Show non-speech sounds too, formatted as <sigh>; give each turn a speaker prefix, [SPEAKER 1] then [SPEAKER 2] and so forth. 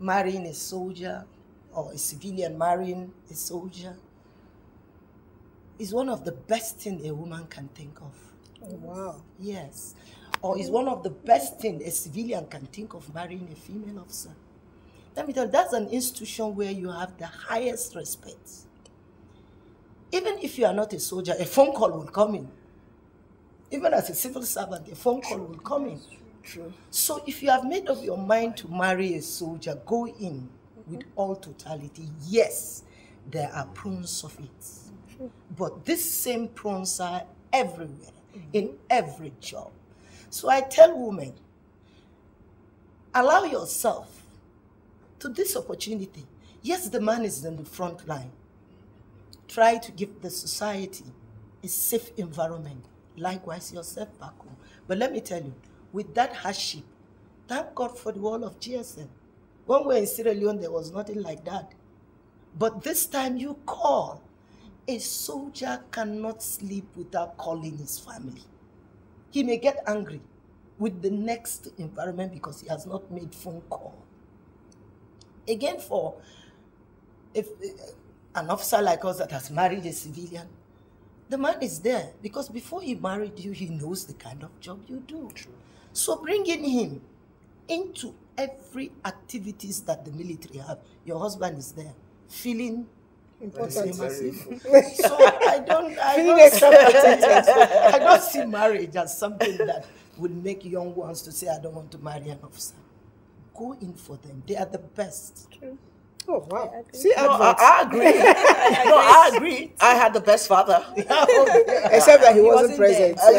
[SPEAKER 1] marrying a soldier or a civilian marrying a soldier is one of the best things a woman can think of.
[SPEAKER 2] Oh, wow.
[SPEAKER 1] Yes. Or is oh. one of the best things a civilian can think of marrying a female officer. Let me tell you, that's an institution where you have the highest respect. Even if you are not a soldier, a phone call will come in. Even as a civil servant, a phone call will come in.
[SPEAKER 2] True.
[SPEAKER 1] So if you have made up your mind to marry a soldier, go in with mm-hmm. all totality. Yes, there are prunes of it. But these same prunes are everywhere, mm-hmm. in every job. So I tell women, allow yourself to this opportunity. Yes, the man is in the front line. Try to give the society a safe environment. Likewise, yourself back home. But let me tell you, with that hardship, thank God for the wall of GSM. When we were in Sierra Leone, there was nothing like that. But this time you call. A soldier cannot sleep without calling his family. He may get angry with the next environment because he has not made phone call. Again, for if an officer like us that has married a civilian, the man is there because before he married you, he knows the kind of job you do. So bringing him into every activities that the military have, your husband is there, feeling
[SPEAKER 2] Important.
[SPEAKER 1] same as you. So I don't, I don't. <laughs> I don't see marriage as something that will make young ones to say, I don't want to marry an officer. Go in for them. They are the best.
[SPEAKER 2] Oh, wow. See,
[SPEAKER 3] No, I,
[SPEAKER 2] adverts.
[SPEAKER 3] I agree. <laughs> no, I agree. I had the best father. <laughs>
[SPEAKER 2] Except that he, wasn't,
[SPEAKER 1] wasn't
[SPEAKER 2] present.